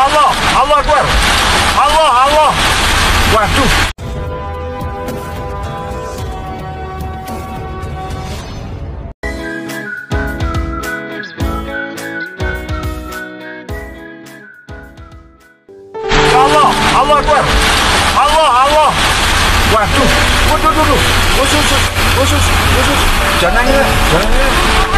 Allah, Allah Akbar. Allah, Allah. Waduh. Ya Allah, Allah Akbar. Allah, Allah. Waduh. Waduh, waduh. Usus, usus, usus. Jangan ya, jangan.